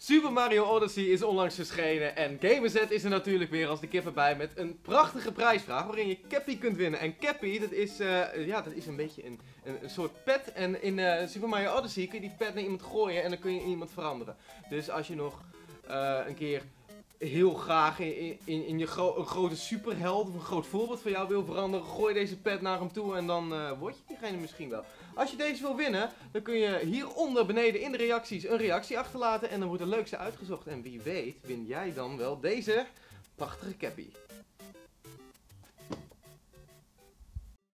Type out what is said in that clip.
Super Mario Odyssey is onlangs verschenen en Gamerzet is er natuurlijk weer als de kippen bij met een prachtige prijsvraag waarin je Cappy kunt winnen. En Cappy, dat is, eh, ja, dat is een beetje een, een, soort pet en in eh, Super Mario Odyssey kun je die pet naar iemand gooien en dan kun je iemand veranderen. Dus als je nog eh, een keer heel graag in, in, in je een grote superheld of een groot voorbeeld van jou wil veranderen, gooi deze pet naar hem toe en dan uh, word je diegene misschien wel. Als je deze wil winnen, dan kun je hieronder beneden in de reacties een reactie achterlaten en dan wordt de leukste uitgezocht. En wie weet win jij dan wel deze prachtige cappy.